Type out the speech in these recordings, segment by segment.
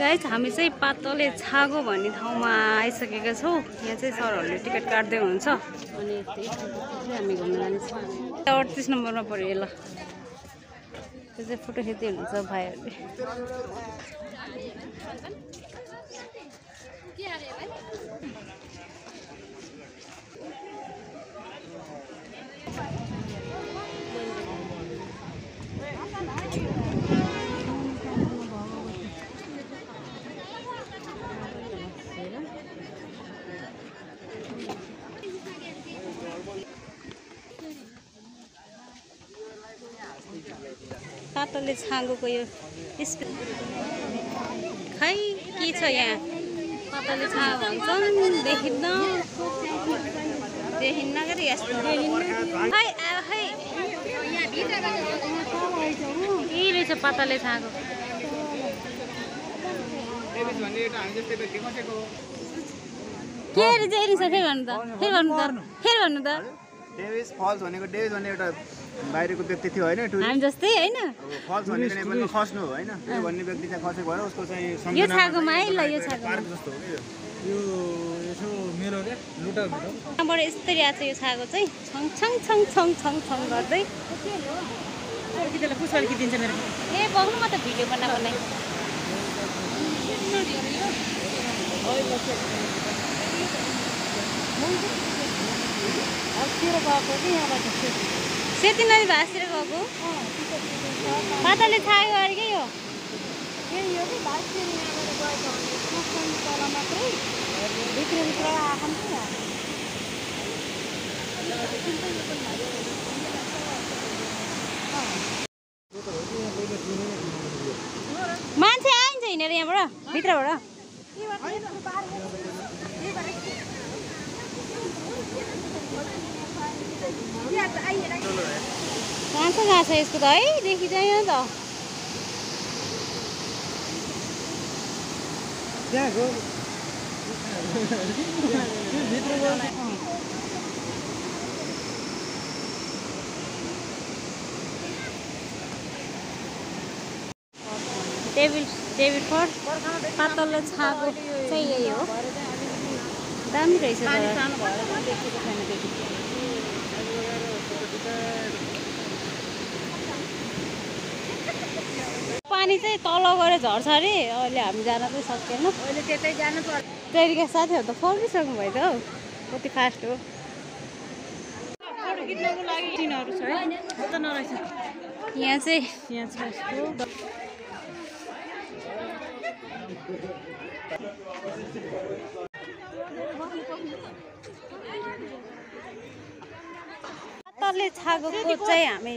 Guys हामी चाहिँ पातले छागो भन्ने ठाउँमा आइसकेका छौँ। यहाँ चाहिँ सरहरूले टिकट काट्दै हुनुहुन्छ अनि हामी घुम्न जानेछौँ अडतिस नम्बरमा पऱ्यो ल। त्यो चाहिँ फोटो खिच्दै हुनुहुन्छ भाइहरूले पातले छाँगोको यो खै के छ यहाँ? पातले छाँगो भन्छन् देखिन्न। देखिन्न के यस्तो रहेछ पातले छाँगो? के छ फेरि भन्नु त। फेरि भन्नु त। फेरि भन्नु त। डेभिस फल्स भनेको डेभिस भन्ने एउटा बाहिरको व्यक्ति थियो होइन टुरिस्ट? हामी जस्तै होइन? फल्स भनेको नेपालमा खस्नु हो होइन? त्यो भन्ने व्यक्ति चाहिँ खसेको भएर उसको चाहिँ यो छागोमा है ल यो पार्क जस्तो हो कि यो। यसो मेरो क्या लुटा भेटौँ यहाँबाट यस्तरी आएको छ यो छागो चाहिँ। छङ छङ छङ छङ छङ छङ गर्दै। पुष्पाले खिचिदिन्छ मेरो। ए बग्नु म त भिडियो बना बनाइ सेती नदी भाँसेर गएको पाताले छायो अरे के यो? मान्छे आइन्छ हिँडेर यहाँबाट भित्रबाट। कहाँ छ कहाँ छ यसको त? है देखिँदैन त। त्यहाँ गयो भित्र गयो टेबिल टेबिल फर पातलो छाको चाहिँ यही हो। दामी रहेछ पानी चाहिँ तल गएर झर्छ अरे। अहिले हामी जान चाहिँ सकेन। अहिले त्यतै जानु पर्छ त्यहाँदेखि साथीहरू त फर्किसक्नु भयो त हौ। कति फास्ट हो। यहाँ चाहिँ यहाँ छ यस्तो पातलले छागोको चाहिँ हामी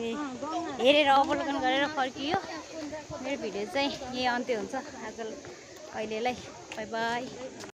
हेरेर अवलोकन गरेर फर्कियो। मेरो भिडियो चाहिँ यही अन्त्य हुन्छ। आज अहिलेलाई बाई बाई